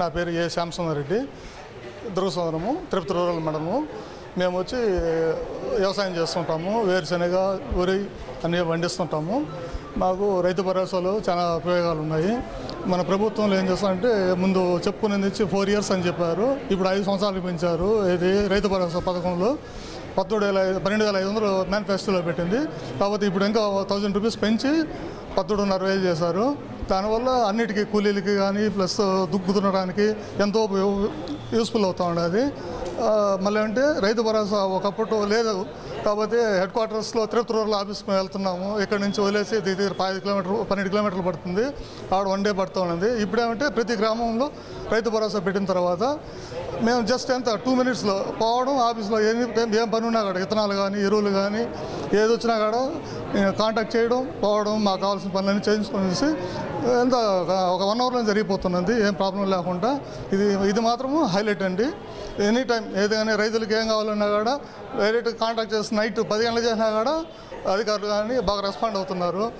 నా పేరు ఏ శ్యాంసుందరెడ్డి దుర్గసంద్రము తిరుపతి రూరల్ మండలము. మేము వచ్చి వ్యవసాయం చేస్తుంటాము వేరుశనగ వరి అన్నీ పండిస్తుంటాము. మాకు రైతు భరోసాలో చాలా ఉపయోగాలు ఉన్నాయి. మన ప్రభుత్వంలో ఏం చేస్తారంటే ముందు చెప్పుకునేది ఇచ్చి ఫోర్ ఇయర్స్ అని చెప్పారు. ఇప్పుడు ఐదు సంవత్సరాలు పెంచారు ఇది రైతు భరోసా పథకంలో పద్దెనిమిది వేల పన్నెండు వేల ఐదు వందలు మేనిఫెస్టోలో పెట్టింది. కాకపోతే ఇప్పుడు ఇంకా థౌజండ్ రూపీస్ పెంచి పద్దెడున్నర వేలు చేశారు. దానివల్ల అన్నిటికీ కూలీలకి కానీ ప్లస్ దుగ్గు దున్నడానికి ఎంతో యూస్ఫుల్ అవుతూ ఉండేది. మళ్ళీ అంటే రైతు భరోసా ఒకప్పుడు లేదు. కాకపోతే హెడ్ క్వార్టర్స్లో తిరుపతి రూరల్ ఆఫీస్కి వెళ్తున్నాము. ఇక్కడ నుంచి వదిలేసి దగ్గర పది కిలోమీటర్ పన్నెండు కిలోమీటర్లు పడుతుంది. ఆడ వన్ డే పడుతూ ఉన్నది ఇప్పుడేమంటే ప్రతి గ్రామంలో రైతు భరోసా పెట్టిన తర్వాత మేము జస్ట్ ఎంత టూ మినిట్స్లో పోవడం ఆఫీస్లో ఏం ఏం పని ఉన్నా అక్కడ విత్తనాలు కానీ ఎరువులు కానీ ఏది వచ్చినా కూడా కాంటాక్ట్ చేయడం పోవడం మాకు కావాల్సిన పనులన్నీ చేయించుకొని ఎంత ఒక- వన్ అవర్లో జరిగిపోతున్నది ఏం ప్రాబ్లం లేకుండా. ఇది ఇది మాత్రము హైలైట్ అండి. ఎనీ టైం ఏదైనా రైతులకు ఏం కావాలన్నా కూడా డైరెక్ట్ కాంటాక్ట్ చేసి నైట్ పది గంటలు చేసినా కూడా అధికారులు కానీ బాగా రెస్పాండ్ అవుతున్నారు.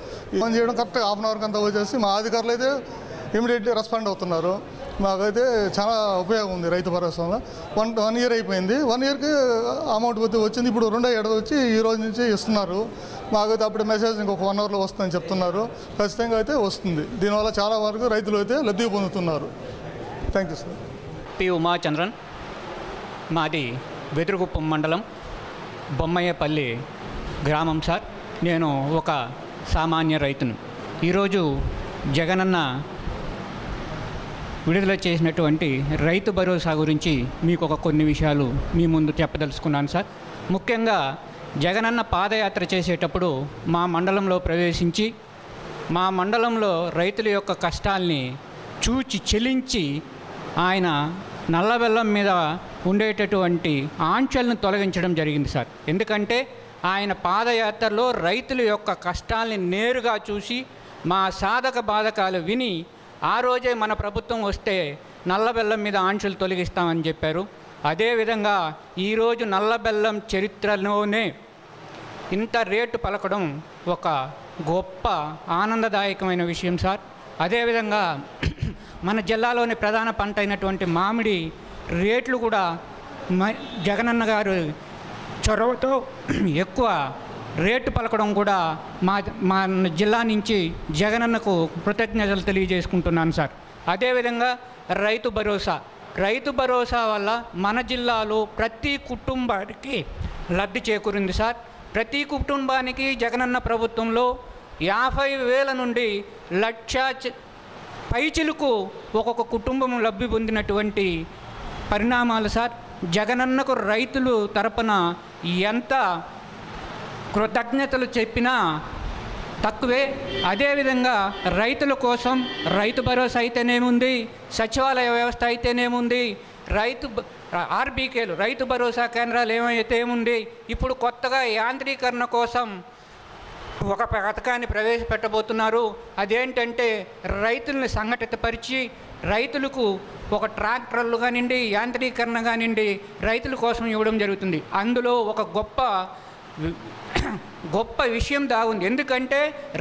పని చేయడం కరెక్ట్గా హాఫ్ అన్ అవర్కి అంతా వచ్చేసి మా అధికారులు అయితే ఇమీడియట్లీ రెస్పాండ్ అవుతున్నారు. మాకైతే చాలా ఉపయోగం ఉంది రైతు భరోసాలో వన్ వన్ ఇయర్ అయిపోయింది. వన్ ఇయర్కి అమౌంట్ కొద్దిగా వచ్చింది. ఇప్పుడు రెండో ఏడాది వచ్చి ఈ రోజు నుంచి ఇస్తున్నారు. మాకైతే అప్పుడు మెసేజ్ ఇంకొక వన్ అవర్లో వస్తుందని చెప్తున్నారు. ఖచ్చితంగా అయితే వస్తుంది. దీనివల్ల చాలా వరకు రైతులు అయితే లబ్ధి పొందుతున్నారు. Thank you sir. P. Umachandran మాది వెదురుగుప్పం మండలం బొమ్మయ్యపల్లి గ్రామం సార్. నేను ఒక సామాన్య రైతును. ఈరోజు జగనన్న విడుదల చేసినటువంటి రైతు భరోసా గురించి మీకు ఒక కొన్ని విషయాలు మీ ముందు చెప్పదలుచుకున్నాను సార్. ముఖ్యంగా జగనన్న పాదయాత్ర చేసేటప్పుడు మా మండలంలో ప్రవేశించి మా మండలంలో రైతుల యొక్క కష్టాల్ని చూచి చెలించి ఆయన నల్లబెల్లం మీద ఉండేటటువంటి ఆంక్షలను తొలగించడం జరిగింది సార్. ఎందుకంటే ఆయన పాదయాత్రలో రైతుల యొక్క కష్టాల్ని నేరుగా చూసి మా సాధక బాధకాలు విని ఆ రోజే మన ప్రభుత్వం వస్తే నల్లబెల్లం మీద ఆంక్షలు తొలగిస్తామని చెప్పారు. అదేవిధంగా ఈరోజు నల్లబెల్లం చరిత్రలోనే ఇంత రేటు పలకడం ఒక గొప్ప ఆనందదాయకమైన విషయం సార్. అదేవిధంగా మన జిల్లాలోని ప్రధాన పంట అయినటువంటి మామిడి రేట్లు కూడా మ జగనన్న గారు చొరవతో ఎక్కువ రేటు పలకడం కూడా మా మా జిల్లా నుంచి జగనన్నకు కృతజ్ఞతలు తెలియజేసుకుంటున్నాను సార్. అదేవిధంగా రైతు భరోసా. రైతు భరోసా వల్ల మన జిల్లాలో ప్రతి కుటుంబానికి లబ్ధి చేకూరింది సార్. ప్రతి కుటుంబానికి జగనన్న ప్రభుత్వంలో యాభై వేల నుండి లక్ష పైచిలకు ఒక్కొక్క కుటుంబం లబ్ధి పొందినటువంటి పరిణామాలు సార్. జగనన్నకు రైతులు తరపున ఎంత కృతజ్ఞతలు చెప్పినా తక్కువే. అదేవిధంగా రైతుల కోసం రైతు భరోసా అయితేనేముంది? సచివాలయ వ్యవస్థ అయితేనేముంది? రైతు ఆర్బీకేలు రైతు భరోసా కేంద్రాలు ఏమైతే ఏముంది ఇప్పుడు కొత్తగా యాంత్రీకరణ కోసం ఒక పథకాన్ని ప్రవేశపెట్టబోతున్నారు. అదేంటంటే రైతుల్ని సంఘటితపరిచి రైతులకు ఒక ట్రాక్టర్లు కానివ్వండి యాంత్రీకరణ కానివ్వండి రైతుల కోసం ఇవ్వడం జరుగుతుంది. అందులో ఒక గొప్ప గొప్ప విషయం దాగుంది. ఎందుకంటే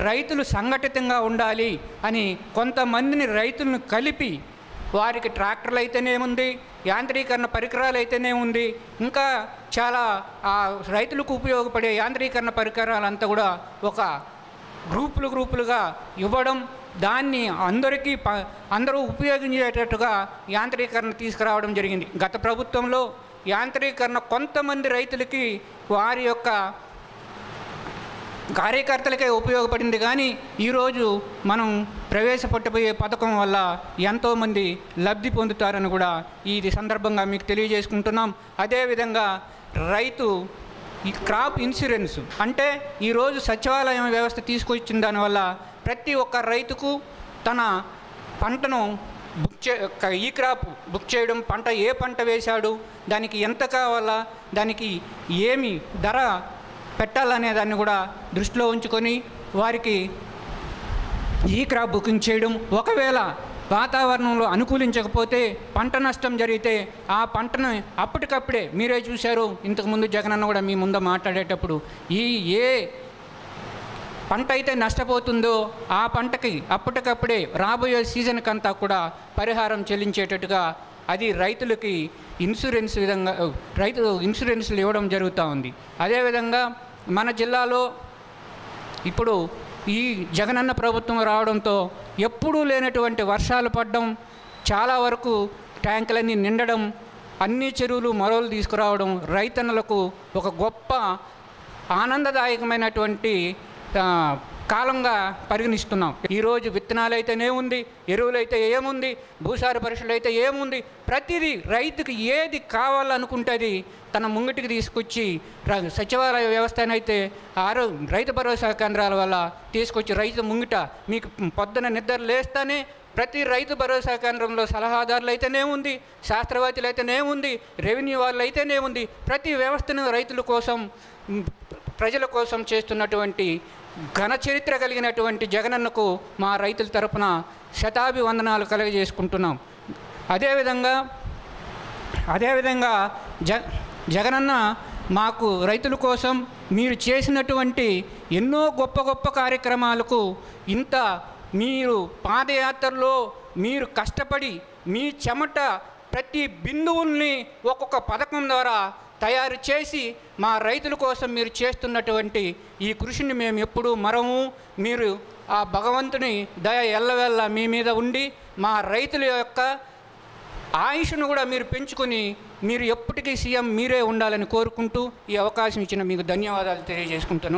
రైతులు సంఘటితంగా ఉండాలి అని కొంతమందిని రైతులను కలిపి వారికి ట్రాక్టర్లు అయితేనే ఉంది యాంత్రీకరణ పరికరాలు అయితేనే ఉంది. ఇంకా చాలా ఆ రైతులకు ఉపయోగపడే యాంత్రీకరణ పరికరాలంతా కూడా ఒక గ్రూపులు గ్రూపులుగా ఇవ్వడం దాన్ని అందరికీ ప అందరూ ఉపయోగించేటట్టుగా యాంత్రీకరణ తీసుకురావడం జరిగింది. గత ప్రభుత్వంలో యాంత్రీకరణ కొంతమంది రైతులకి వారి యొక్క కార్యకర్తలకే ఉపయోగపడింది. కానీ ఈరోజు మనం ప్రవేశపెట్టబోయే పథకం వల్ల ఎంతోమంది లబ్ధి పొందుతారని కూడా ఇది సందర్భంగా మీకు తెలియజేసుకుంటున్నాం. అదేవిధంగా రైతు ఈ క్రాప్ ఇన్సూరెన్స్ అంటే ఈరోజు సచివాలయం వ్యవస్థ తీసుకొచ్చిన దానివల్ల ప్రతి ఒక్క రైతుకు తన పంటను బుక్ చే ఈ క్రాప్ బుక్ చేయడం పంట ఏ పంట వేశాడు దానికి ఎంత కావాలా దానికి ఏమి ధర పెట్టాలనే దాన్ని కూడా దృష్టిలో ఉంచుకొని వారికి ఈ క్రాప్ బుకింగ్ చేయడం. ఒకవేళ వాతావరణంలో అనుకూలించకపోతే పంట నష్టం జరిగితే ఆ పంటను అప్పటికప్పుడే మీరే చూశారు. ఇంతకుముందు జగనన్న కూడా మీ ముందు మాట్లాడేటప్పుడు ఈ ఏ పంట అయితే నష్టపోతుందో ఆ పంటకి అప్పటికప్పుడే రాబోయే సీజన్కి అంతా కూడా పరిహారం చెల్లించేటట్టుగా అది రైతులకి ఇన్సూరెన్స్ విధంగా రైతు ఇన్సూరెన్స్లు ఇవ్వడం జరుగుతూ ఉంది. అదేవిధంగా మన జిల్లాలో ఇప్పుడు ఈ జగనన్న ప్రభుత్వం రావడంతో ఎప్పుడూ లేనటువంటి వర్షాలు పడడం చాలా వరకు ట్యాంకులన్నీ నిండడం అన్ని చెరువులు మరోలు తీసుకురావడం రైతన్నలకు ఒక గొప్ప ఆనందదాయకమైనటువంటి కాలంగా పరిగణిస్తున్నాం. ఈరోజు విత్తనాలు అయితేనే ఉంది ఎరువులు అయితే ఏముంది భూసార పరీక్షలు అయితే ఏముంది ప్రతిదీ రైతుకి ఏది కావాలనుకుంటుంది తన ముంగిటికి తీసుకొచ్చి సచివాలయ వ్యవస్థనైతే ఆరో రైతు భరోసా కేంద్రాల వల్ల తీసుకొచ్చి రైతు ముంగిట మీకు పొద్దున నిద్ర లేస్తానే ప్రతి రైతు భరోసా కేంద్రంలో సలహాదారులు అయితేనే ఉంది శాస్త్రవేత్తలు అయితేనే ఉంది రెవెన్యూ వాళ్ళు అయితేనే ఉంది. ప్రతి వ్యవస్థను రైతుల కోసం ప్రజల కోసం చేస్తున్నటువంటి ఘన చరిత్ర కలిగినటువంటి జగనన్నకు మా రైతుల తరపున శతాభి వందనాలు కలుగజేసుకుంటున్నాం అదేవిధంగా అదేవిధంగా జ జగనన్న మాకు రైతుల కోసం మీరు చేసినటువంటి ఎన్నో గొప్ప గొప్ప కార్యక్రమాలకు ఇంత మీరు పాదయాత్రలో మీరు కష్టపడి మీ చెమట ప్రతి బిందువుల్ని ఒక్కొక్క పథకం ద్వారా తయారు చేసి మా రైతుల కోసం మీరు చేస్తున్నటువంటి ఈ కృషిని మేము ఎప్పుడూ మరము. మీరు ఆ భగవంతుని దయ ఎల్లవెల్ల మీ మీద ఉండి మా రైతుల యొక్క ఆయుష్ను కూడా మీరు పెంచుకొని మీరు ఎప్పటికీ సీఎం మీరే ఉండాలని కోరుకుంటూ ఈ అవకాశం ఇచ్చిన మీకు ధన్యవాదాలు తెలియజేసుకుంటాను